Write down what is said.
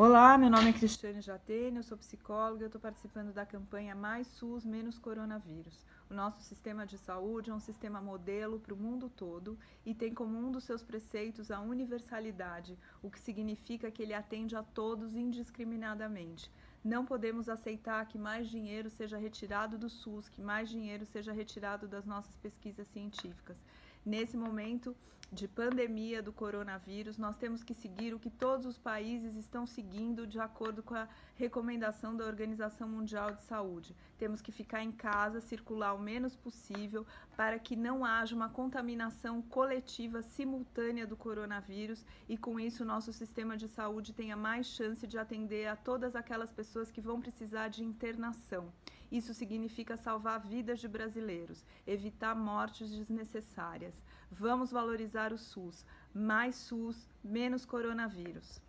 Olá, meu nome é Cristiane Jatene, eu sou psicóloga e eu estou participando da campanha Mais SUS, Menos Coronavírus. O nosso sistema de saúde é um sistema modelo para o mundo todo e tem como um dos seus preceitos a universalidade, o que significa que ele atende a todos indiscriminadamente. Não podemos aceitar que mais dinheiro seja retirado do SUS, que mais dinheiro seja retirado das nossas pesquisas científicas. Nesse momento de pandemia do coronavírus, nós temos que seguir o que todos os países estão seguindo de acordo com a recomendação da Organização Mundial de Saúde. Temos que ficar em casa, circular o menos possível, para que não haja uma contaminação coletiva simultânea do coronavírus e, com isso, nosso sistema de saúde tenha mais chance de atender a todas aquelas pessoas que vão precisar de internação. Isso significa salvar vidas de brasileiros, evitar mortes desnecessárias. Vamos valorizar o SUS. Mais SUS, menos coronavírus.